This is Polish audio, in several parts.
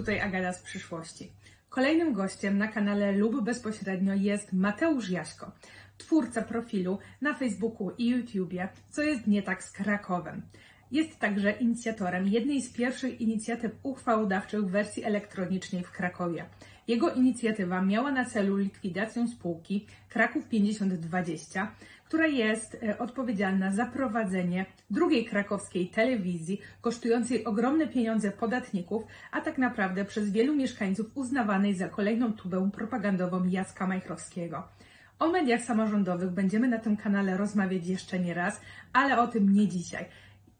tutaj Agata z przyszłości. Kolejnym gościem na kanale lub bezpośrednio jest Mateusz Jaśko, twórca profilu na Facebooku i YouTubie, co jest nie tak z Krakowem. Jest także inicjatorem jednej z pierwszych inicjatyw uchwałodawczych w wersji elektronicznej w Krakowie. Jego inicjatywa miała na celu likwidację spółki Kraków 5020, która jest e, odpowiedzialna za prowadzenie drugiej krakowskiej telewizji, kosztującej ogromne pieniądze podatników, a tak naprawdę przez wielu mieszkańców uznawanej za kolejną tubę propagandową Jacka Majchrowskiego. O mediach samorządowych będziemy na tym kanale rozmawiać jeszcze nie raz, ale o tym nie dzisiaj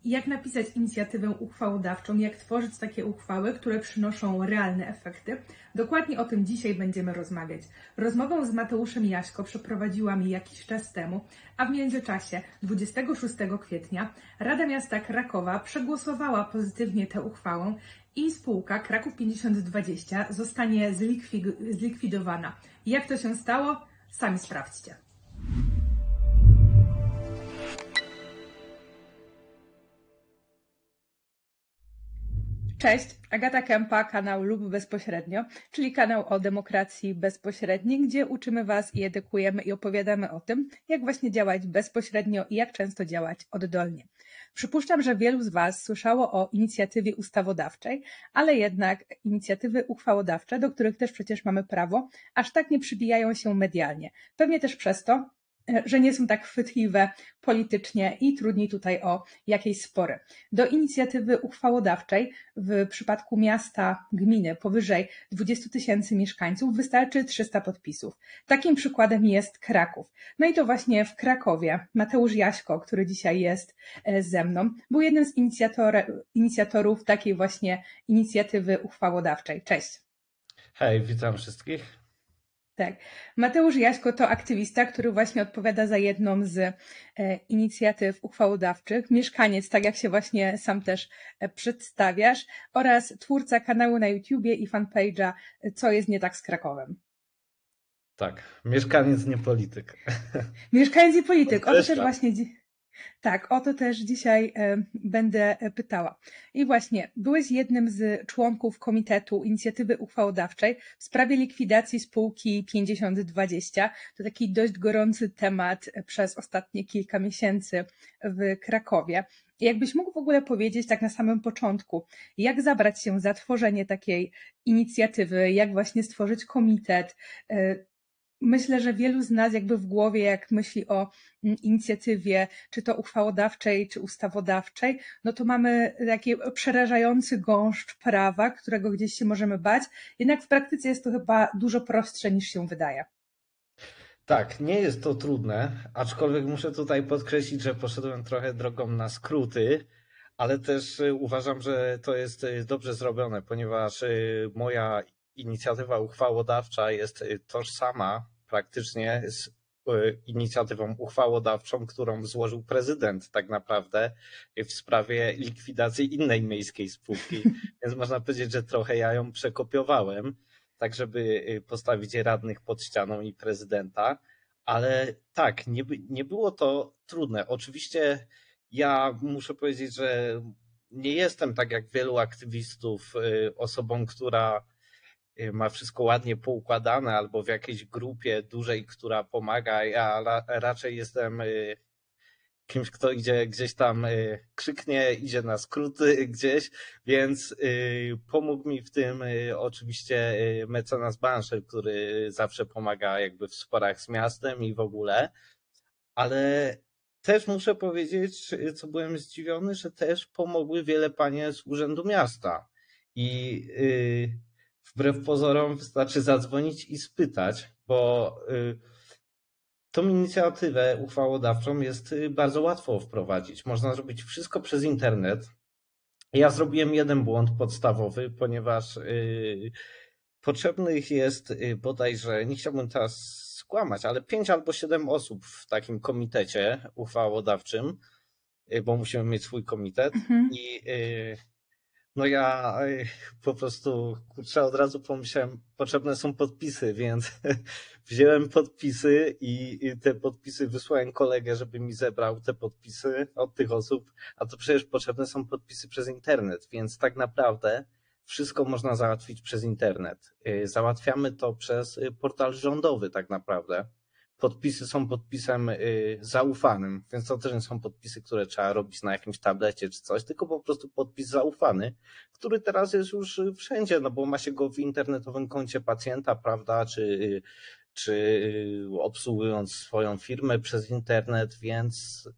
jak napisać inicjatywę uchwałodawczą, jak tworzyć takie uchwały, które przynoszą realne efekty. Dokładnie o tym dzisiaj będziemy rozmawiać. Rozmowę z Mateuszem Jaśko przeprowadziłam jakiś czas temu, a w międzyczasie 26 kwietnia Rada Miasta Krakowa przegłosowała pozytywnie tę uchwałę i spółka Kraków 5020 zostanie zlikwidowana. Jak to się stało? Sami sprawdźcie. Cześć, Agata Kępa, kanał lub bezpośrednio, czyli kanał o demokracji bezpośredniej, gdzie uczymy Was i edukujemy i opowiadamy o tym, jak właśnie działać bezpośrednio i jak często działać oddolnie. Przypuszczam, że wielu z Was słyszało o inicjatywie ustawodawczej, ale jednak inicjatywy uchwałodawcze, do których też przecież mamy prawo, aż tak nie przybijają się medialnie. Pewnie też przez to, że nie są tak chwytliwe politycznie i trudniej tutaj o jakieś spory. Do inicjatywy uchwałodawczej w przypadku miasta, gminy powyżej 20 tysięcy mieszkańców wystarczy 300 podpisów. Takim przykładem jest Kraków. No i to właśnie w Krakowie Mateusz Jaśko, który dzisiaj jest e, ze mną, był jednym z inicjatorów takiej właśnie inicjatywy uchwałodawczej. Cześć. Hej, witam wszystkich. Tak. Mateusz Jaśko to aktywista, który właśnie odpowiada za jedną z e, inicjatyw uchwałodawczych, mieszkaniec, tak jak się właśnie sam też e, przedstawiasz, oraz twórca kanału na YouTubie i fanpage'a Co jest nie tak z Krakowem. Tak, mieszkaniec, nie polityk. Mieszkaniec i polityk. O to też właśnie tak, o to też dzisiaj e, będę e, pytała. I właśnie, byłeś jednym z członków Komitetu Inicjatywy Uchwałodawczej w sprawie likwidacji spółki 5020. To taki dość gorący temat przez ostatnie kilka miesięcy w Krakowie. Jakbyś mógł w ogóle powiedzieć tak na samym początku, jak zabrać się za tworzenie takiej inicjatywy, jak właśnie stworzyć komitet, e, myślę, że wielu z nas jakby w głowie, jak myśli o mm, inicjatywie, czy to uchwałodawczej, czy ustawodawczej, no to mamy taki przerażający gąszcz prawa, którego gdzieś się możemy bać. Jednak w praktyce jest to chyba dużo prostsze niż się wydaje. Tak, nie jest to trudne, aczkolwiek muszę tutaj podkreślić, że poszedłem trochę drogą na skróty, ale też y, uważam, że to jest y, dobrze zrobione, ponieważ y, moja inicjatywa uchwałodawcza jest tożsama praktycznie z e, inicjatywą uchwałodawczą, którą złożył prezydent tak naprawdę w sprawie likwidacji innej miejskiej spółki. Więc można powiedzieć, że trochę ja ją przekopiowałem, tak żeby postawić radnych pod ścianą i prezydenta. Ale tak, nie, nie było to trudne. Oczywiście ja muszę powiedzieć, że nie jestem tak jak wielu aktywistów osobą, która Y, ma wszystko ładnie poukładane albo w jakiejś grupie dużej, która pomaga. Ja raczej jestem y, kimś, kto idzie gdzieś tam, y, krzyknie, idzie na skróty gdzieś, więc pomógł mi w tym oczywiście mecenas Banszel, który zawsze pomaga jakby w sporach z miastem i w ogóle, ale też muszę powiedzieć, co byłem zdziwiony, że też pomogły wiele panie z Urzędu Miasta. I wbrew pozorom wystarczy zadzwonić i spytać, bo y, tą inicjatywę uchwałodawczą jest y, bardzo łatwo wprowadzić. Można zrobić wszystko przez internet. Ja zrobiłem jeden błąd podstawowy, ponieważ y, potrzebnych jest bodajże, nie chciałbym teraz skłamać, ale pięć albo siedem osób w takim komitecie uchwałodawczym, bo musimy mieć swój komitet mhm. i no ja po prostu, kurczę, od razu pomyślałem, potrzebne są podpisy, więc wziąłem podpisy i te podpisy wysłałem kolegę, żeby mi zebrał te podpisy od tych osób, a to przecież potrzebne są podpisy przez internet, więc tak naprawdę wszystko można załatwić przez internet. Załatwiamy to przez portal rządowy tak naprawdę podpisy są podpisem y, zaufanym, więc to też nie są podpisy, które trzeba robić na jakimś tablecie czy coś, tylko po prostu podpis zaufany, który teraz jest już wszędzie, no bo ma się go w internetowym koncie pacjenta, prawda, czy, czy obsługując swoją firmę przez internet, więc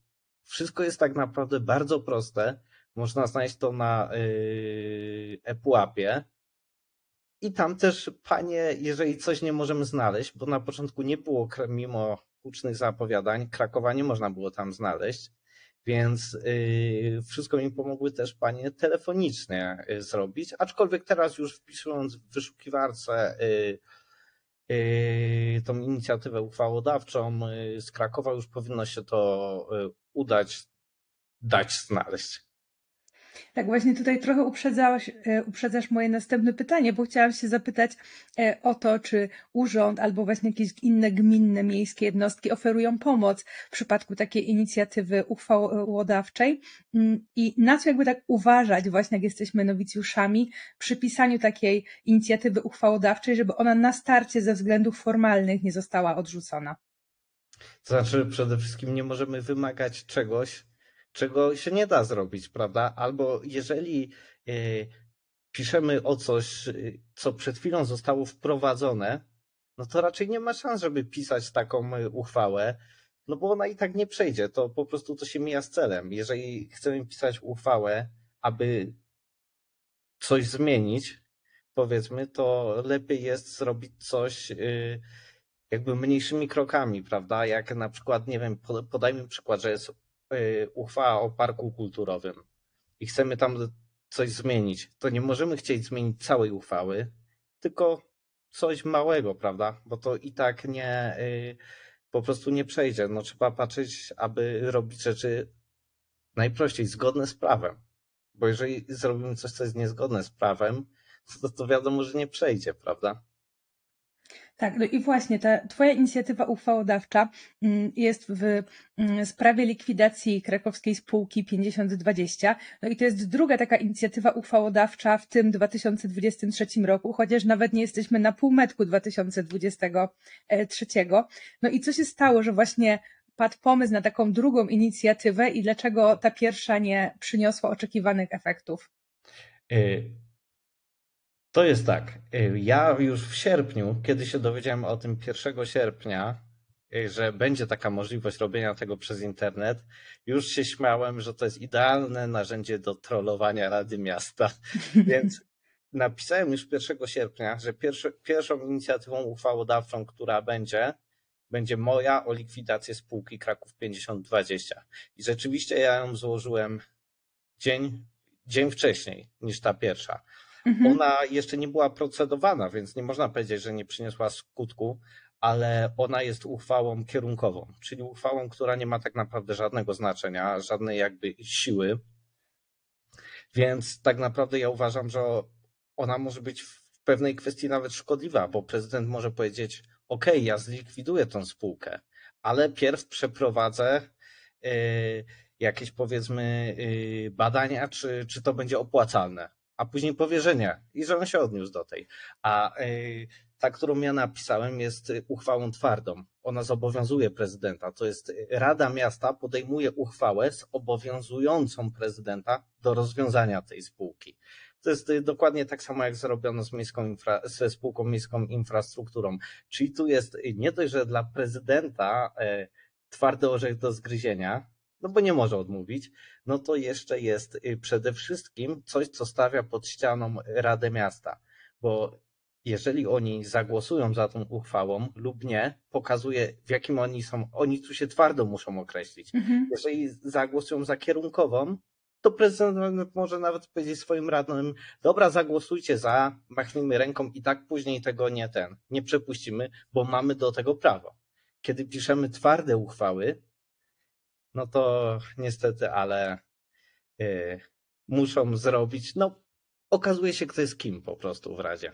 wszystko jest tak naprawdę bardzo proste. Można znaleźć to na ePUAPie i tam też, panie, jeżeli coś nie możemy znaleźć, bo na początku nie było, mimo hucznych zapowiadań, Krakowa nie można było tam znaleźć, więc yy, wszystko mi pomogły też panie telefonicznie yy, zrobić, aczkolwiek teraz już wpisując w wyszukiwarce yy, yy tą inicjatywę uchwałodawczą yy, z Krakowa już powinno się to yy, udać, dać znaleźć. Tak, właśnie tutaj trochę uprzedzałaś, e, uprzedzasz moje następne pytanie, bo chciałam się zapytać e, o to, czy urząd albo właśnie jakieś inne gminne, miejskie jednostki oferują pomoc w przypadku takiej inicjatywy uchwałodawczej mm, i na co jakby tak uważać właśnie, jak jesteśmy nowicjuszami przy pisaniu takiej inicjatywy uchwałodawczej, żeby ona na starcie ze względów formalnych nie została odrzucona. To znaczy, przede wszystkim nie możemy wymagać czegoś, czego się nie da zrobić, prawda? Albo jeżeli e, piszemy o coś, e, co przed chwilą zostało wprowadzone, no to raczej nie ma szans, żeby pisać taką e, uchwałę, no bo ona i tak nie przejdzie. To po prostu to się mija z celem. Jeżeli chcemy pisać uchwałę, aby coś zmienić, powiedzmy, to lepiej jest zrobić coś jakby mniejszymi krokami, prawda? Jak na przykład, nie wiem, podajmy przykład, że jest Y, uchwała o parku kulturowym i chcemy tam coś zmienić, to nie możemy chcieć zmienić całej uchwały, tylko coś małego, prawda? Bo to i tak nie, y, po prostu nie przejdzie. No trzeba patrzeć, aby robić rzeczy najprościej zgodne z prawem. Bo jeżeli zrobimy coś, co jest niezgodne z prawem, to, to wiadomo, że nie przejdzie, prawda? Tak, no i właśnie ta Twoja inicjatywa uchwałodawcza mm, jest w mm, sprawie likwidacji krakowskiej spółki 5020. No i to jest druga taka inicjatywa uchwałodawcza w tym 2023 roku, chociaż nawet nie jesteśmy na półmetku 2023. No i co się stało, że właśnie padł pomysł na taką drugą inicjatywę i dlaczego ta pierwsza nie przyniosła oczekiwanych efektów? To jest tak. Y, ja już w sierpniu, kiedy się dowiedziałem o tym 1 sierpnia, y, że będzie taka możliwość robienia tego przez internet, już się śmiałem, że to jest idealne narzędzie do trollowania Rady Miasta. Więc napisałem już 1 sierpnia, że pierwszy, pierwszą inicjatywą uchwałodawczą, która będzie, będzie moja o likwidację spółki Kraków 5020. I rzeczywiście ja ją złożyłem dzień, dzień wcześniej niż ta pierwsza. Mhm. Ona jeszcze nie była procedowana, więc nie można powiedzieć, że nie przyniosła skutku, ale ona jest uchwałą kierunkową, czyli uchwałą, która nie ma tak naprawdę żadnego znaczenia, żadnej jakby siły. Więc tak naprawdę ja uważam, że ona może być w pewnej kwestii nawet szkodliwa, bo prezydent może powiedzieć: OK, ja zlikwiduję tą spółkę, ale pierw przeprowadzę yy, jakieś powiedzmy yy, badania, czy, czy to będzie opłacalne a później powierzenia i że on się odniósł do tej. A y, ta, którą ja napisałem, jest uchwałą twardą. Ona zobowiązuje prezydenta. To jest Rada Miasta podejmuje uchwałę zobowiązującą prezydenta do rozwiązania tej spółki. To jest y, dokładnie tak samo, jak zrobiono z miejską infra, ze spółką miejską infrastrukturą. Czyli tu jest nie dość, że dla prezydenta twardy orzech do zgryzienia, no bo nie może odmówić, no to jeszcze jest y, przede wszystkim coś, co stawia pod ścianą Radę Miasta, bo jeżeli oni zagłosują za tą uchwałą lub nie, pokazuje w jakim oni są, oni tu się twardo muszą określić. Mhm. Jeżeli zagłosują za kierunkową, to prezydent może nawet powiedzieć swoim radnym, dobra, zagłosujcie za, machnijmy ręką i tak później tego nie ten, nie przepuścimy, bo mamy do tego prawo. Kiedy piszemy twarde uchwały, no to niestety, ale yy, muszą zrobić, no okazuje się, kto jest kim po prostu w Radzie.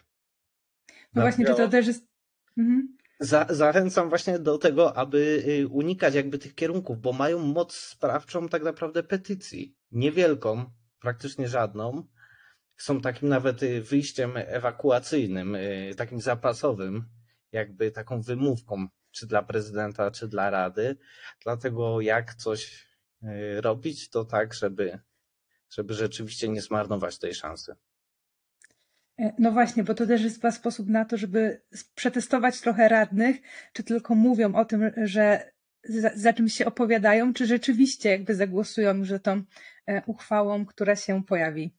No właśnie, to, to też jest... Mhm. Za, zachęcam właśnie do tego, aby y, unikać jakby tych kierunków, bo mają moc sprawczą tak naprawdę petycji. Niewielką, praktycznie żadną, są takim nawet wyjściem ewakuacyjnym, takim zapasowym, jakby taką wymówką, czy dla prezydenta, czy dla rady. Dlatego jak coś robić, to tak, żeby, żeby rzeczywiście nie zmarnować tej szansy. E, no właśnie, bo to też jest chyba sposób na to, żeby przetestować trochę radnych, czy tylko mówią o tym, że za, za czymś się opowiadają, czy rzeczywiście jakby zagłosują, że tą e, uchwałą, która się pojawi.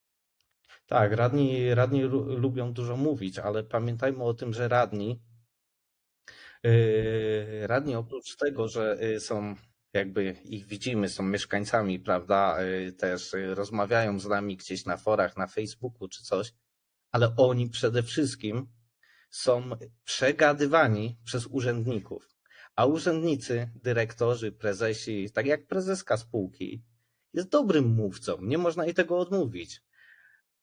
Tak, radni, radni lubią dużo mówić, ale pamiętajmy o tym, że radni, radni oprócz tego, że są jakby ich widzimy, są mieszkańcami, prawda, też rozmawiają z nami gdzieś na forach, na Facebooku czy coś, ale oni przede wszystkim są przegadywani przez urzędników. A urzędnicy, dyrektorzy, prezesi, tak jak prezeska spółki, jest dobrym mówcą, nie można jej tego odmówić.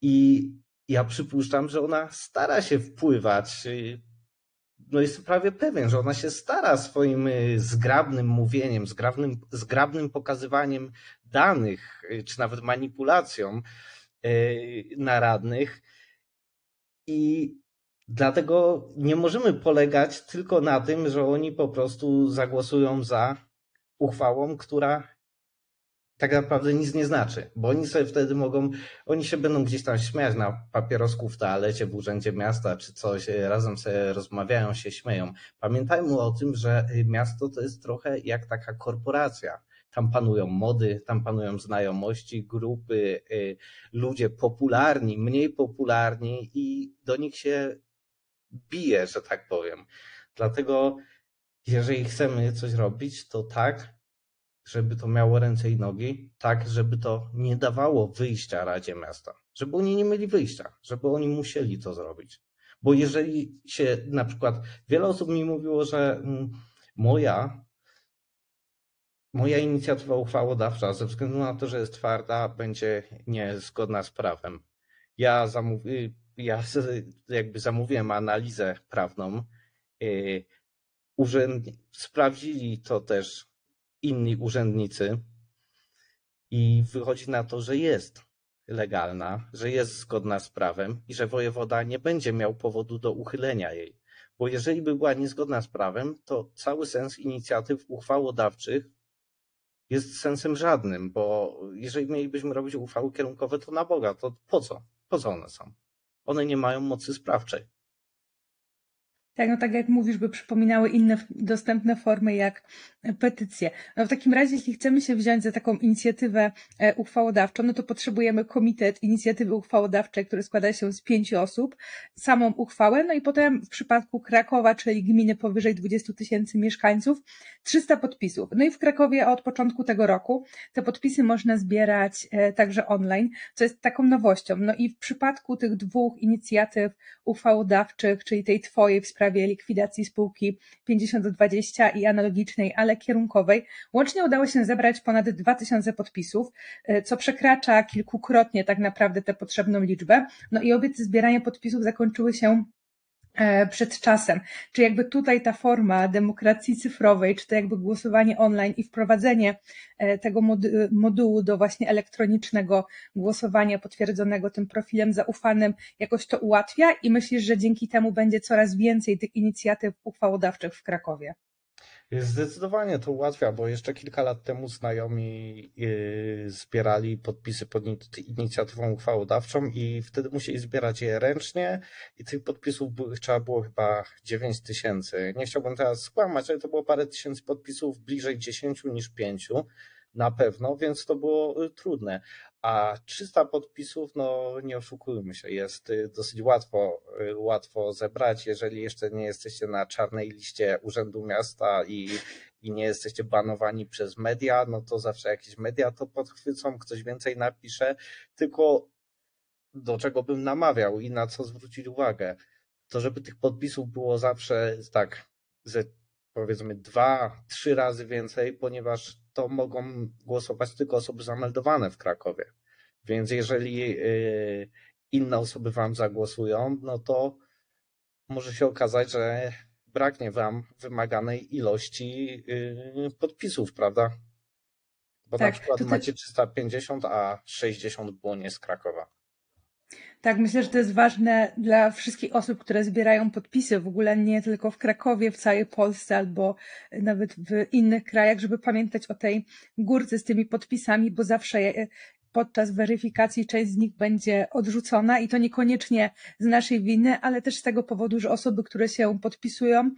I ja przypuszczam, że ona stara się wpływać. No jestem prawie pewien, że ona się stara swoim y, zgrabnym mówieniem, zgrabnym, zgrabnym pokazywaniem danych, y, czy nawet manipulacją y, na radnych, i dlatego nie możemy polegać tylko na tym, że oni po prostu zagłosują za uchwałą, która tak naprawdę nic nie znaczy, bo oni sobie wtedy mogą, oni się będą gdzieś tam śmiać na papierosku w toalecie w urzędzie miasta czy coś, razem sobie rozmawiają, się śmieją. Pamiętajmy o tym, że miasto to jest trochę jak taka korporacja. Tam panują mody, tam panują znajomości, grupy, y, ludzie popularni, mniej popularni i do nich się bije, że tak powiem. Dlatego, jeżeli chcemy coś robić, to tak, żeby to miało ręce i nogi, tak, żeby to nie dawało wyjścia Radzie Miasta, żeby oni nie mieli wyjścia, żeby oni musieli to zrobić. Bo jeżeli się na przykład, wiele osób mi mówiło, że mm, moja Moja inicjatywa uchwałodawcza, ze względu na to, że jest twarda, będzie niezgodna z prawem. Ja, zamówi, ja jakby zamówiłem analizę prawną. Y, Urzęd, sprawdzili to też inni urzędnicy i wychodzi na to, że jest legalna, że jest zgodna z prawem i że wojewoda nie będzie miał powodu do uchylenia jej. Bo jeżeli by była niezgodna z prawem, to cały sens inicjatyw uchwałodawczych jest sensem żadnym, bo jeżeli mielibyśmy robić uchwały kierunkowe, to na Boga, to po co? Po co one są? One nie mają mocy sprawczej. Tak, no tak jak mówisz, by przypominały inne dostępne formy jak petycje. No w takim razie, jeśli chcemy się wziąć za taką inicjatywę e, uchwałodawczą, no to potrzebujemy komitet inicjatywy uchwałodawczej, który składa się z pięciu osób, samą uchwałę, no i potem w przypadku Krakowa, czyli gminy powyżej 20 tysięcy mieszkańców, 300 podpisów. No i w Krakowie od początku tego roku te podpisy można zbierać e, także online, co jest taką nowością. No i w przypadku tych dwóch inicjatyw uchwałodawczych, czyli tej twojej w sprawie sprawie likwidacji spółki 5020 i analogicznej, ale kierunkowej. Łącznie udało się zebrać ponad 2000 podpisów, e, co przekracza kilkukrotnie tak naprawdę tę potrzebną liczbę. No i obie te zbierania podpisów zakończyły się przed czasem. Czy jakby tutaj ta forma demokracji cyfrowej, czy to jakby głosowanie online i wprowadzenie e, tego modułu do właśnie elektronicznego głosowania potwierdzonego tym profilem zaufanym jakoś to ułatwia i myślisz, że dzięki temu będzie coraz więcej tych inicjatyw uchwałodawczych w Krakowie? Zdecydowanie to ułatwia, bo jeszcze kilka lat temu znajomi yy, zbierali podpisy pod inicjatywą uchwałodawczą i wtedy musieli zbierać je ręcznie i tych podpisów trzeba było chyba 9 tysięcy. Nie chciałbym teraz skłamać, ale to było parę tysięcy podpisów, bliżej 10 niż 5 na pewno, więc to było y, trudne. A 300 podpisów, no nie oszukujmy się, jest y, dosyć łatwo, y, łatwo zebrać, jeżeli jeszcze nie jesteście na czarnej liście Urzędu Miasta i, i nie jesteście banowani przez media, no to zawsze jakieś media to podchwycą, ktoś więcej napisze, tylko do czego bym namawiał i na co zwrócić uwagę, to żeby tych podpisów było zawsze tak ze powiedzmy dwa, trzy razy więcej, ponieważ to mogą głosować tylko osoby zameldowane w Krakowie. Więc jeżeli y, inne osoby wam zagłosują, no to może się okazać, że braknie wam wymaganej ilości y, podpisów, prawda? Bo tak, na przykład macie 350, a 60 było nie z Krakowa. Tak, myślę, że to jest ważne dla wszystkich osób, które zbierają podpisy, w ogóle nie tylko w Krakowie, w całej Polsce albo nawet w innych krajach, żeby pamiętać o tej górce z tymi podpisami, bo zawsze podczas weryfikacji część z nich będzie odrzucona i to niekoniecznie z naszej winy, ale też z tego powodu, że osoby, które się podpisują,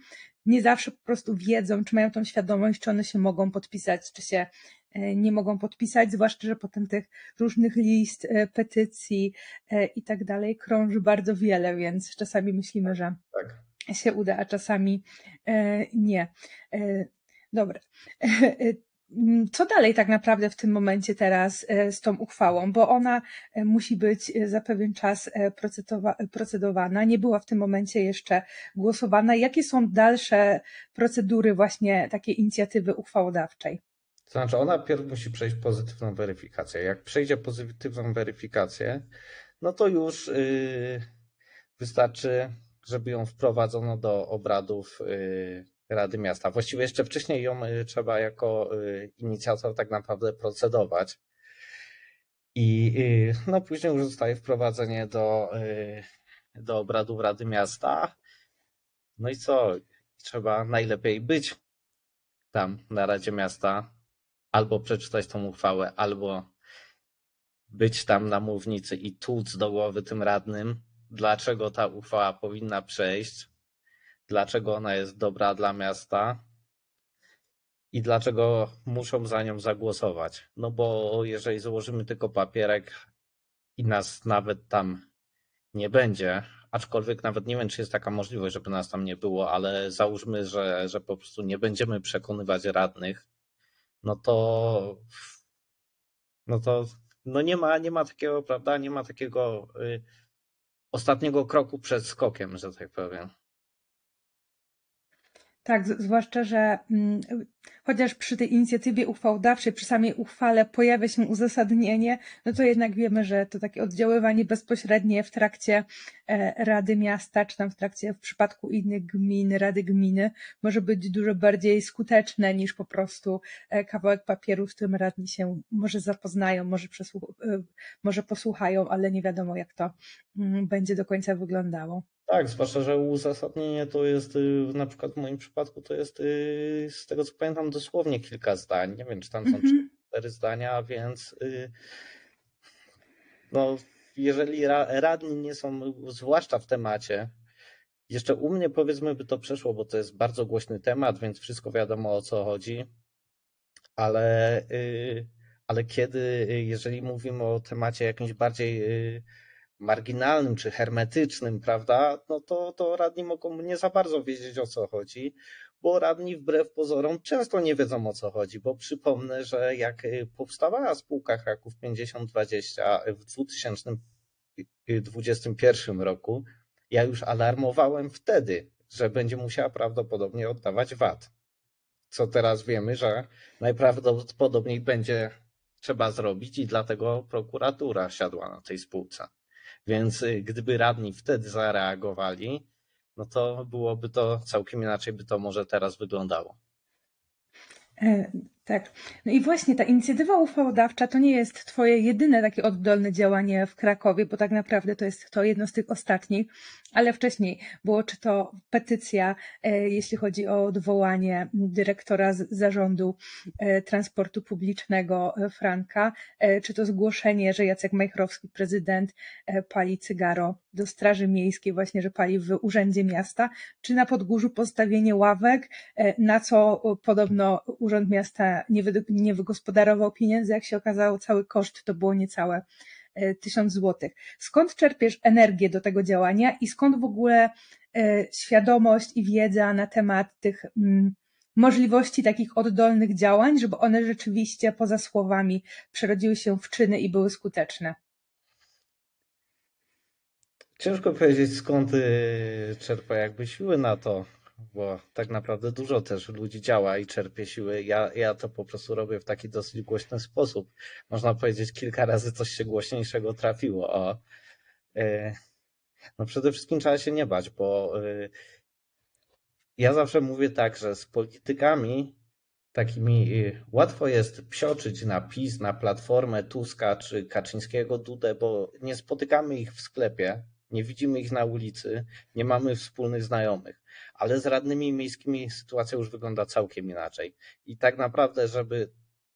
nie zawsze po prostu wiedzą, czy mają tą świadomość, czy one się mogą podpisać, czy się e, nie mogą podpisać, zwłaszcza, że potem tych różnych list, e, petycji e, i tak dalej krąży bardzo wiele, więc czasami myślimy, że tak. się uda, a czasami nie. Dobra. Mm, co dalej tak naprawdę w tym momencie teraz e, z tą uchwałą, bo ona e, musi być e, za pewien czas procedowana, nie była w tym momencie jeszcze głosowana. Jakie są dalsze procedury właśnie takiej inicjatywy uchwałodawczej? To znaczy, ona pierw musi przejść pozytywną weryfikację. Jak przejdzie pozytywną weryfikację, no to już yy, wystarczy, żeby ją wprowadzono do obradów yy, Rady Miasta. Właściwie jeszcze wcześniej ją y, trzeba jako y, inicjator tak naprawdę procedować. I y, no, później już zostaje wprowadzenie do, do obradów Rady Miasta. No i co? Trzeba najlepiej być tam na Radzie Miasta, albo przeczytać tą uchwałę, albo być tam na mównicy i tłuc do głowy tym radnym, dlaczego ta uchwała powinna przejść, dlaczego ona jest dobra dla miasta i dlaczego muszą za nią zagłosować. No bo jeżeli założymy tylko papierek i nas nawet tam nie będzie, aczkolwiek nawet nie wiem, czy jest taka możliwość, żeby nas tam nie było, ale załóżmy, że, że po prostu nie będziemy przekonywać radnych, no to no to no nie ma, nie ma takiego, prawda, nie ma takiego y, ostatniego kroku przed skokiem, że tak powiem. Tak, zwłaszcza, że mm, chociaż przy tej inicjatywie uchwałodawczej, przy samej uchwale pojawia się uzasadnienie, no to jednak wiemy, że to takie oddziaływanie bezpośrednie w trakcie e, Rady Miasta, czy tam w trakcie, w przypadku innych gmin, Rady Gminy, może być dużo bardziej skuteczne niż po prostu e, kawałek papieru, z którym radni się może zapoznają, może, e, może posłuchają, ale nie wiadomo, jak to mm, będzie do końca wyglądało. Tak, zwłaszcza, że uzasadnienie to jest, y, na przykład w moim przypadku to jest, y, z tego co pamiętam, dosłownie kilka zdań. Nie wiem, czy tam są mm-hmm. cztery zdania, więc y, no, jeżeli radni nie są, zwłaszcza w temacie, jeszcze u mnie powiedzmy by to przeszło, bo to jest bardzo głośny temat, więc wszystko wiadomo o co chodzi, ale, ale kiedy, jeżeli mówimy o temacie jakimś bardziej marginalnym czy hermetycznym, prawda, no to, to radni mogą nie za bardzo wiedzieć o co chodzi, bo radni wbrew pozorom często nie wiedzą o co chodzi, bo przypomnę, że jak y, powstawała spółka Kraków 5020 w 2021 roku, ja już alarmowałem wtedy, że będzie musiała prawdopodobnie oddawać VAT. Co teraz wiemy, że najprawdopodobniej będzie trzeba zrobić i dlatego prokuratura siadła na tej spółce. Więc y, gdyby radni wtedy zareagowali, no to byłoby to całkiem inaczej, by to może teraz wyglądało. Tak. No i właśnie ta inicjatywa uchwałodawcza to nie jest Twoje jedyne takie oddolne działanie w Krakowie, bo tak naprawdę to jest to jedno z tych ostatnich, ale wcześniej było czy to petycja, e, jeśli chodzi o odwołanie dyrektora zarządu e, transportu publicznego e, Franka, czy to zgłoszenie, że Jacek Majchrowski, prezydent, pali cygaro do Straży Miejskiej, właśnie, że pali w Urzędzie Miasta, czy na Podgórzu postawienie ławek, na co podobno Urząd Miasta nie, wy, nie wygospodarował pieniędzy, jak się okazało, cały koszt to było niecałe e, tysiąc złotych. Skąd czerpiesz energię do tego działania i skąd w ogóle e, świadomość i wiedza na temat tych mm, możliwości takich oddolnych działań, żeby one rzeczywiście poza słowami przerodziły się w czyny i były skuteczne? Ciężko powiedzieć skąd y, czerpa jakby siły na to bo tak naprawdę dużo też ludzi działa i czerpie siły. Ja, ja to po prostu robię w taki dosyć głośny sposób. Można powiedzieć, kilka razy coś się głośniejszego trafiło. O, yy, no przede wszystkim trzeba się nie bać, bo yy, ja zawsze mówię tak, że z politykami takimi y, łatwo jest psioczyć na PiS, na Platformę Tuska czy Kaczyńskiego Dudę, bo nie spotykamy ich w sklepie, nie widzimy ich na ulicy, nie mamy wspólnych znajomych. Ale z radnymi miejskimi sytuacja już wygląda całkiem inaczej. I tak naprawdę, żeby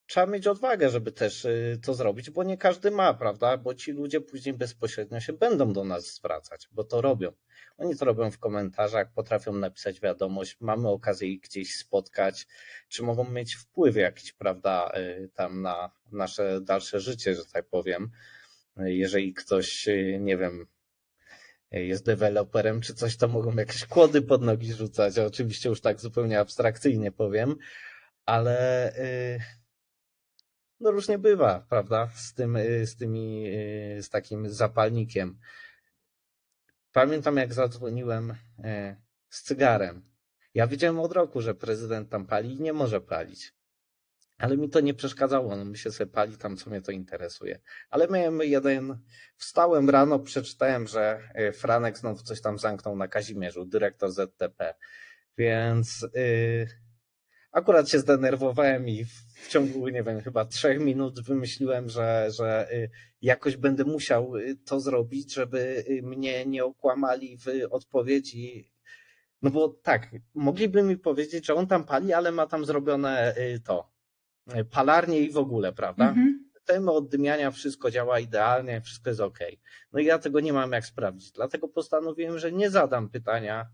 trzeba mieć odwagę, żeby też y, to zrobić, bo nie każdy ma, prawda? Bo ci ludzie później bezpośrednio się będą do nas zwracać, bo to robią. Oni to robią w komentarzach, potrafią napisać wiadomość, mamy okazję ich gdzieś spotkać, czy mogą mieć wpływ jakiś, prawda, y, tam na nasze dalsze życie, że tak powiem. Jeżeli ktoś, y, nie wiem, jest deweloperem czy coś, to mogą jakieś kłody pod nogi rzucać. Oczywiście już tak zupełnie abstrakcyjnie powiem, ale no różnie bywa, prawda, z tym, y, z tymi, y, z takim zapalnikiem. Pamiętam, jak zadzwoniłem y, z cygarem. Ja wiedziałem od roku, że prezydent tam pali i nie może palić. Ale mi to nie przeszkadzało, no mi się sobie pali tam, co mnie to interesuje. Ale miałem jeden, wstałem rano, przeczytałem, że Franek znowu coś tam zamknął na Kazimierzu, dyrektor ZTP. Więc yy, akurat się zdenerwowałem i w ciągu, nie wiem, chyba trzech minut wymyśliłem, że, że y, jakoś będę musiał y, to zrobić, żeby y, mnie nie okłamali w odpowiedzi. No bo tak, mogliby mi powiedzieć, że on tam pali, ale ma tam zrobione to, palarnie i w ogóle, prawda? Mhm. Temy oddymiania, wszystko działa idealnie, wszystko jest ok. No i ja tego nie mam jak sprawdzić. Dlatego postanowiłem, że nie zadam pytania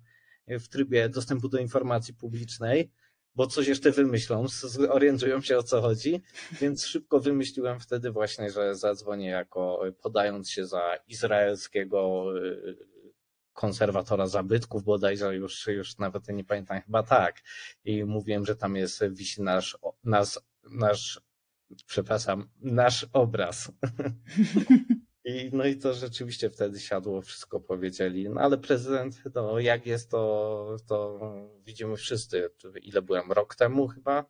w trybie dostępu do informacji publicznej, bo coś jeszcze wymyślą, zorientują się o co chodzi, więc szybko wymyśliłem wtedy właśnie, że zadzwonię jako podając się za izraelskiego konserwatora zabytków bodajże, już, już nawet nie pamiętam, chyba tak. I mówiłem, że tam jest, wisi nasz, nasz, nasz przepraszam, nasz obraz. I, no i to rzeczywiście wtedy siadło, wszystko powiedzieli. No ale prezydent, no jak jest, to, to widzimy wszyscy. Ile byłem? Rok temu chyba?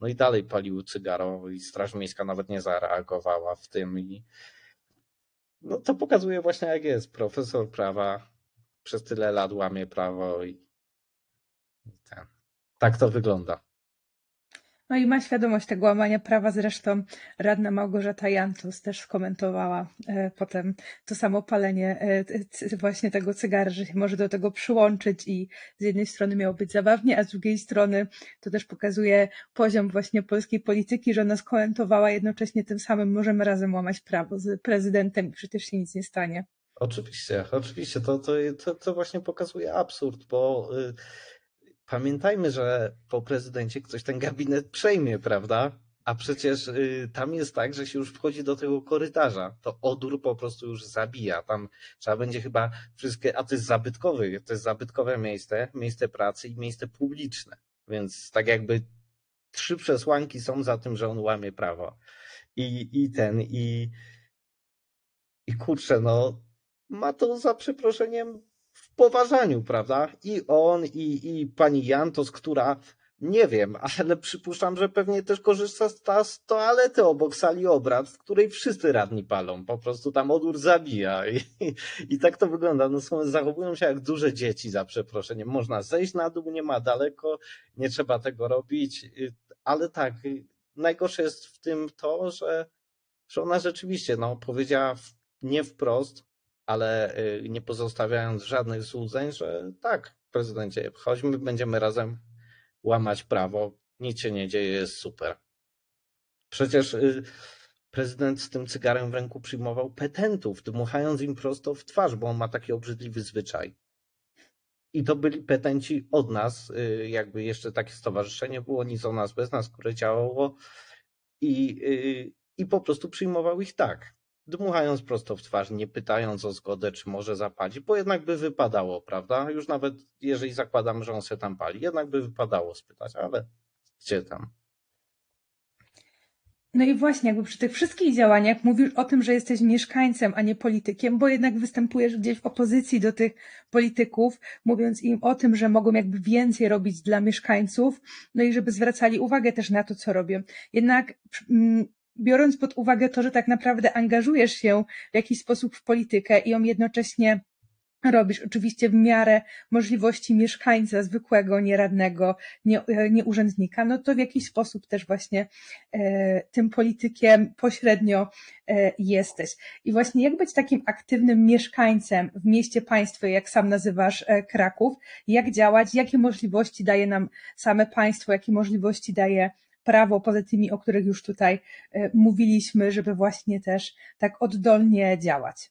No i dalej palił cygaro i Straż Miejska nawet nie zareagowała w tym. I no to pokazuje właśnie jak jest. Profesor prawa przez tyle lat łamie prawo i, i ten. Tak to wygląda. No i ma świadomość tego łamania prawa. Zresztą radna Małgorzata Jantus też skomentowała e, potem to samo palenie e, właśnie tego cygara, że się może do tego przyłączyć i z jednej strony miało być zabawnie, a z drugiej strony to też pokazuje poziom właśnie polskiej polityki, że ona skomentowała jednocześnie tym samym możemy razem łamać prawo z prezydentem i przecież się nic nie stanie. Oczywiście, oczywiście. To, to, to, to właśnie pokazuje absurd, bo y, pamiętajmy, że po prezydencie ktoś ten gabinet przejmie, prawda? A przecież y, tam jest tak, że się już wchodzi do tego korytarza. To odór po prostu już zabija. Tam trzeba będzie chyba wszystkie, a to jest zabytkowe, to jest zabytkowe miejsce, miejsce pracy i miejsce publiczne. Więc tak jakby trzy przesłanki są za tym, że on łamie prawo. I, i ten, i, i kurczę, no, ma to za przeproszeniem poważaniu, prawda? I on, i, i pani Jantos, która nie wiem, ale przypuszczam, że pewnie też korzysta z, z toalety obok sali obrad, w której wszyscy radni palą. Po prostu tam odór zabija. I, i, tak to wygląda. No są, zachowują się jak duże dzieci, za przeproszeniem. Można zejść na dół, nie ma daleko, nie trzeba tego robić. Ale tak, najgorsze jest w tym to, że, że ona rzeczywiście no, powiedziała nie wprost, ale y, nie pozostawiając żadnych złudzeń, że tak, prezydencie, chodźmy, będziemy razem łamać prawo, nic się nie dzieje, jest super. Przecież y, prezydent z tym cygarem w ręku przyjmował petentów, dmuchając im prosto w twarz, bo on ma taki obrzydliwy zwyczaj. I to byli petenci od nas, y, jakby jeszcze takie stowarzyszenie było, nic o nas bez nas, które działało i, i po prostu przyjmował ich tak dmuchając prosto w twarz, nie pytając o zgodę, czy może zapalić, bo jednak by wypadało, prawda? Już nawet jeżeli zakładam, że on się tam pali, jednak by wypadało spytać, ale gdzie tam? No i właśnie, jakby przy tych wszystkich działaniach mówisz o tym, że jesteś mieszkańcem, a nie politykiem, bo jednak występujesz gdzieś w opozycji do tych polityków, mówiąc im o tym, że mogą jakby więcej robić dla mieszkańców, no i żeby zwracali uwagę też na to, co robią. Jednak mm, biorąc pod uwagę to, że tak naprawdę angażujesz się w jakiś sposób w politykę i ją jednocześnie robisz, oczywiście w miarę możliwości mieszkańca zwykłego, nieradnego, nie, e, nie urzędnika, no to w jakiś sposób też właśnie e, tym politykiem pośrednio e, jesteś. I właśnie jak być takim aktywnym mieszkańcem w mieście państwie, jak sam nazywasz e, Kraków, jak działać, jakie możliwości daje nam same państwo, jakie możliwości daje prawo poza tymi, o których już tutaj e, mówiliśmy, żeby właśnie też tak oddolnie działać.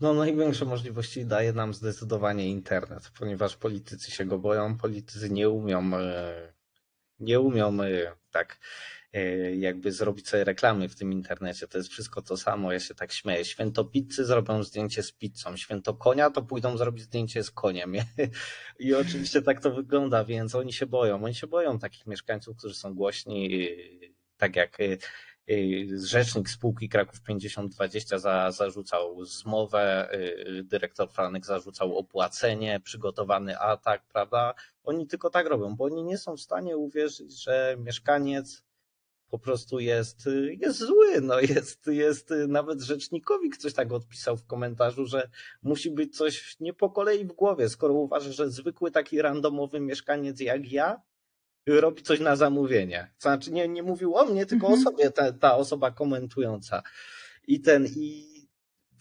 No, największe możliwości daje nam zdecydowanie internet, ponieważ politycy się go boją, politycy nie umią, e, nie umią e, tak jakby zrobić sobie reklamy w tym internecie. To jest wszystko to samo. Ja się tak śmieję. Święto pizzy zrobią zdjęcie z pizzą. Święto konia to pójdą zrobić zdjęcie z koniem. I oczywiście tak to wygląda, więc oni się boją. Oni się boją takich mieszkańców, którzy są głośni, tak jak rzecznik spółki Kraków 5020 za, zarzucał zmowę, dyrektor Franek zarzucał opłacenie, przygotowany atak, prawda? Oni tylko tak robią, bo oni nie są w stanie uwierzyć, że mieszkaniec po prostu jest, jest zły. No jest, jest nawet rzecznikowi ktoś tak odpisał w komentarzu, że musi być coś nie po kolei w głowie, skoro uważa, że zwykły taki randomowy mieszkaniec jak ja robi coś na zamówienie. Znaczy nie, nie mówił o mnie, tylko o mhm. sobie ta, ta osoba komentująca. I ten, i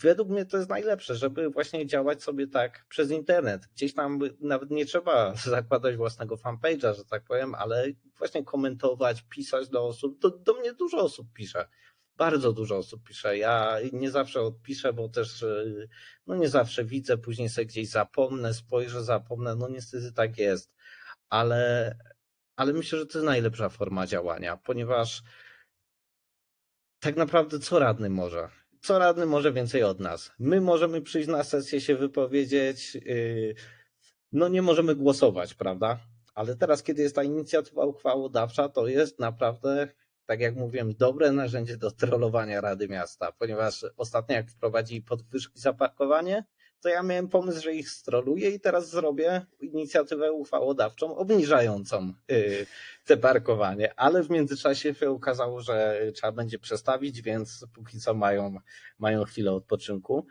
według mnie to jest najlepsze, żeby właśnie działać sobie tak przez internet. Gdzieś tam nawet nie trzeba zakładać własnego fanpage'a, że tak powiem, ale właśnie komentować, pisać do osób. Do, do mnie dużo osób pisze. Bardzo dużo osób pisze. Ja nie zawsze odpiszę, bo też no nie zawsze widzę, później sobie gdzieś zapomnę, spojrzę, zapomnę. No niestety tak jest. Ale ale myślę, że to jest najlepsza forma działania, ponieważ tak naprawdę co radny może? Co radny może więcej od nas? My możemy przyjść na sesję, się wypowiedzieć, yy, no nie możemy głosować, prawda? Ale teraz, kiedy jest ta inicjatywa uchwałodawcza, to jest naprawdę, tak jak mówiłem, dobre narzędzie do trollowania Rady Miasta, ponieważ ostatnio jak wprowadzili podwyżki za parkowanie, to ja miałem pomysł, że ich stroluję i teraz zrobię inicjatywę uchwałodawczą obniżającą yy, te parkowanie, ale w międzyczasie się okazało, że trzeba będzie przestawić, więc póki co mają, mają chwilę odpoczynku,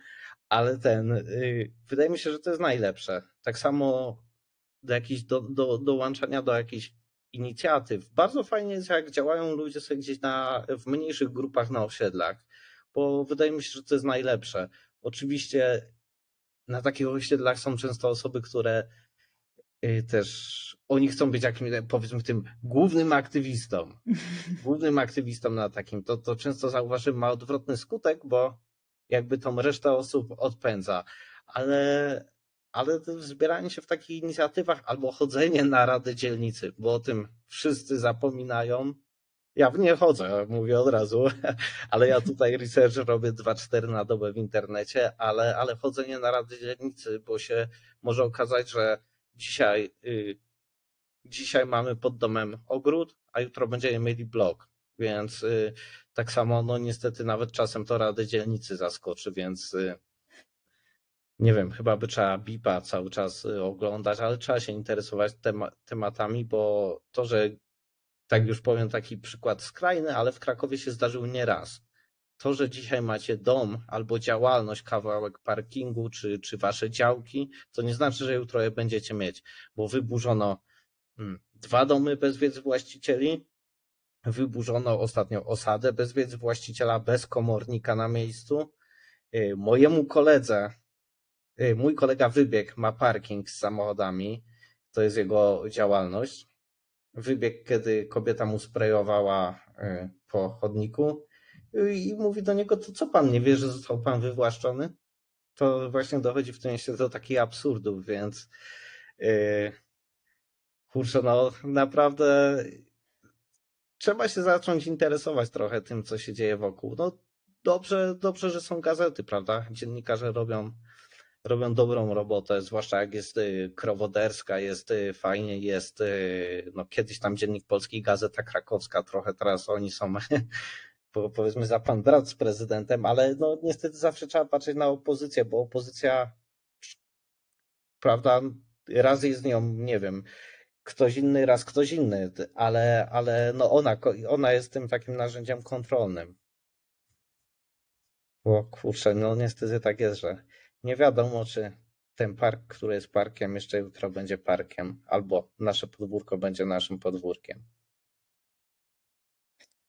ale ten, yy, wydaje mi się, że to jest najlepsze. Tak samo do jakichś, do, do, dołączania do jakichś inicjatyw. Bardzo fajnie jest, jak działają ludzie sobie gdzieś na, w mniejszych grupach na osiedlach, bo wydaje mi się, że to jest najlepsze. Oczywiście na takich osiedlach są często osoby, które y, też oni chcą być jakimś, powiedzmy, tym głównym aktywistą. Głównym aktywistą na takim. To, to często zauważymy, ma odwrotny skutek, bo jakby tą resztę osób odpędza. Ale, ale zbieranie się w takich inicjatywach albo chodzenie na rady dzielnicy, bo o tym wszyscy zapominają, ja w nie chodzę, mówię od razu, ale ja tutaj research robię 2-4 na dobę w internecie, ale, ale chodzenie na rady dzielnicy, bo się może okazać, że dzisiaj, y, dzisiaj mamy pod domem ogród, a jutro będziemy mieli blok. Więc y, tak samo, no niestety nawet czasem to rady dzielnicy zaskoczy, więc y, nie wiem, chyba by trzeba BIPA cały czas y, oglądać, ale trzeba się interesować tematami, bo to, że tak już powiem taki przykład skrajny, ale w Krakowie się zdarzył nieraz. To, że dzisiaj macie dom albo działalność, kawałek parkingu czy, czy wasze działki, to nie znaczy, że jutro je będziecie mieć, bo wyburzono hmm, dwa domy bez wiedzy właścicieli, wyburzono ostatnio osadę bez wiedzy właściciela, bez komornika na miejscu. Y, mojemu koledze, y, mój kolega wybieg ma parking z samochodami, to jest jego działalność wybieg, kiedy kobieta mu sprayowała y, po chodniku i mówi do niego, to co pan nie wie, że został pan wywłaszczony? To właśnie dochodzi w tym miejscu do takich absurdów, więc yy, kurczę, no naprawdę trzeba się zacząć interesować trochę tym, co się dzieje wokół. No dobrze, dobrze, że są gazety, prawda? Dziennikarze robią robią dobrą robotę, zwłaszcza jak jest y, krowoderska, jest y, fajnie, jest y, no kiedyś tam Dziennik Polski, Gazeta Krakowska, trochę teraz oni są powiedzmy za pan brat z prezydentem, ale no niestety zawsze trzeba patrzeć na opozycję, bo opozycja prawda, raz jest nią, nie wiem, ktoś inny, raz ktoś inny, ale, ale no ona, ona jest tym takim narzędziem kontrolnym. Bo kurczę, no niestety tak jest, że nie wiadomo, czy ten park, który jest parkiem, jeszcze jutro będzie parkiem, albo nasze podwórko będzie naszym podwórkiem.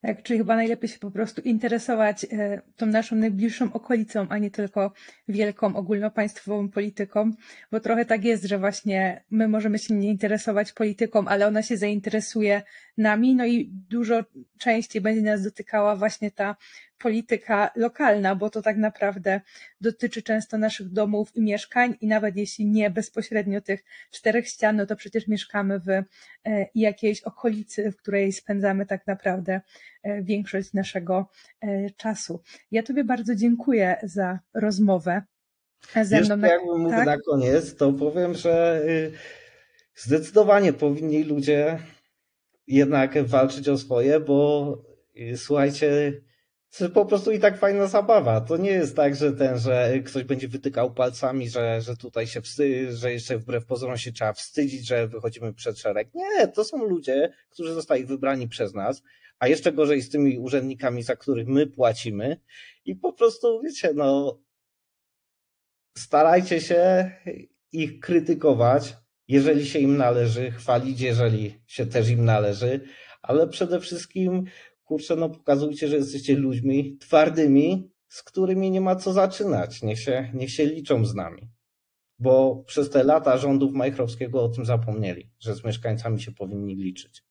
Tak, czyli chyba najlepiej się po prostu interesować e, tą naszą najbliższą okolicą, a nie tylko wielką ogólnopaństwową polityką, bo trochę tak jest, że właśnie my możemy się nie interesować polityką, ale ona się zainteresuje nami, no i dużo częściej będzie nas dotykała właśnie ta polityka lokalna, bo to tak naprawdę dotyczy często naszych domów i mieszkań i nawet jeśli nie bezpośrednio tych czterech ścian, no to przecież mieszkamy w e, jakiejś okolicy, w której spędzamy tak naprawdę e, większość naszego e, czasu. Ja Tobie bardzo dziękuję za rozmowę. Ze mną na... jakbym mógł tak? na koniec, to powiem, że y, zdecydowanie powinni ludzie jednak walczyć o swoje, bo y, słuchajcie, to po prostu i tak fajna zabawa. To nie jest tak, że ten, że ktoś będzie wytykał palcami, że, że tutaj się wstydzi, że jeszcze wbrew pozorom się trzeba wstydzić, że wychodzimy przed szereg. Nie, to są ludzie, którzy zostali wybrani przez nas, a jeszcze gorzej z tymi urzędnikami, za których my płacimy i po prostu, wiecie, no starajcie się ich krytykować, jeżeli się im należy, chwalić, jeżeli się też im należy, ale przede wszystkim kurczę, no pokazujcie, że jesteście ludźmi twardymi, z którymi nie ma co zaczynać. Niech się, niech się liczą z nami. Bo przez te lata rządów Majchrowskiego o tym zapomnieli, że z mieszkańcami się powinni liczyć.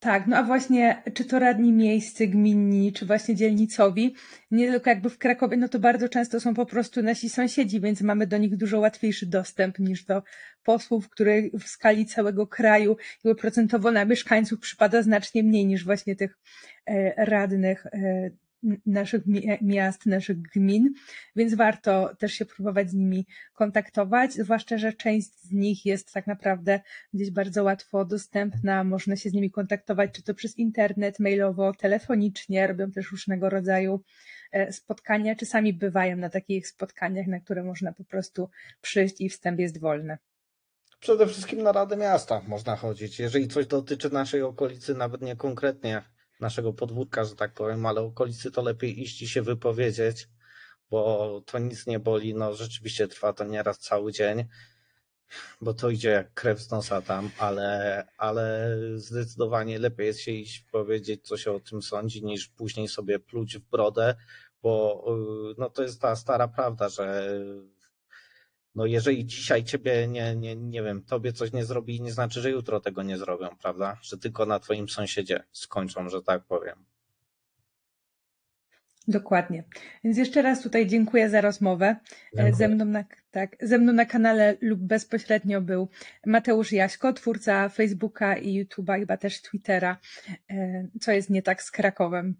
Tak, no a właśnie, czy to radni miejscy, gminni, czy właśnie dzielnicowi, nie tylko jakby w Krakowie, no to bardzo często są po prostu nasi sąsiedzi, więc mamy do nich dużo łatwiejszy dostęp niż do posłów, których w skali całego kraju jakby procentowo na mieszkańców przypada znacznie mniej niż właśnie tych e, radnych e, naszych miast, naszych gmin, więc warto też się próbować z nimi kontaktować, zwłaszcza, że część z nich jest tak naprawdę gdzieś bardzo łatwo dostępna, można się z nimi kontaktować, czy to przez internet, mailowo, telefonicznie, robią też różnego rodzaju e, spotkania, czasami bywają na takich spotkaniach, na które można po prostu przyjść i wstęp jest wolny. Przede wszystkim na Radę Miasta można chodzić. Jeżeli coś dotyczy naszej okolicy, nawet nie konkretnie naszego podwórka, że tak powiem, ale okolicy to lepiej iść i się wypowiedzieć, bo to nic nie boli. No rzeczywiście trwa to nieraz cały dzień, bo to idzie jak krew z nosa tam, ale, ale zdecydowanie lepiej jest się iść powiedzieć, co się o tym sądzi, niż później sobie pluć w brodę, bo no to jest ta stara prawda, że no jeżeli dzisiaj ciebie nie, nie, nie wiem, tobie coś nie zrobi, nie znaczy, że jutro tego nie zrobią, prawda? Że tylko na twoim sąsiedzie skończą, że tak powiem. Dokładnie. Więc jeszcze raz tutaj dziękuję za rozmowę. Dziękuję. Ze mną, na, tak, ze mną na kanale lub bezpośrednio był Mateusz Jaśko, twórca Facebooka i YouTube'a, chyba też Twittera, e, co jest nie tak z Krakowem.